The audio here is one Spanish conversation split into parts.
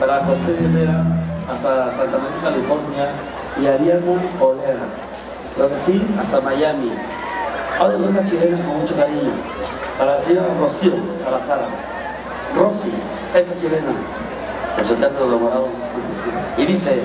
Para José Rivera hasta Santa María, California y Ariano Olera. Lo que sí, hasta Miami. Ahora una chilena con mucho cariño. Para la señora Rocío Salazar. Rosy, esa chilena, de morado. Y dice.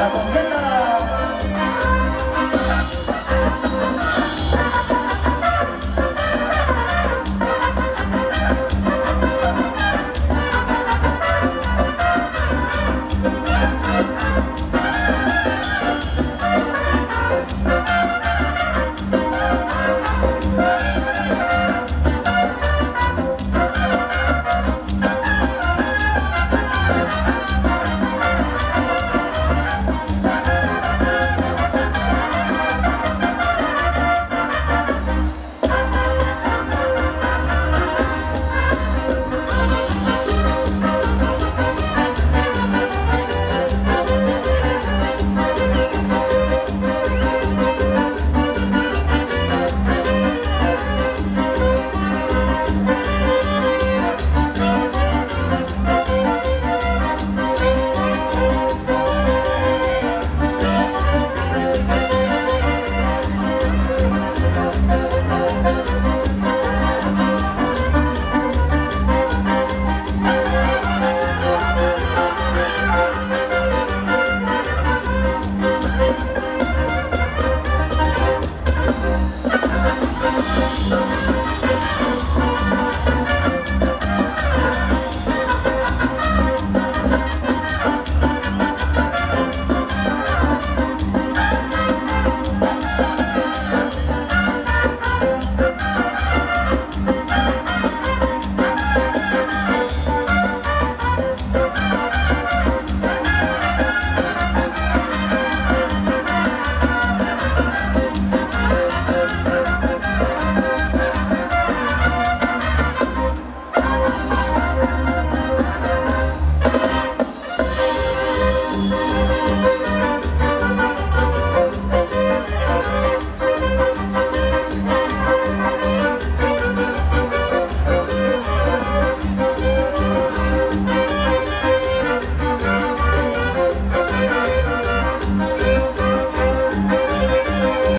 La conquista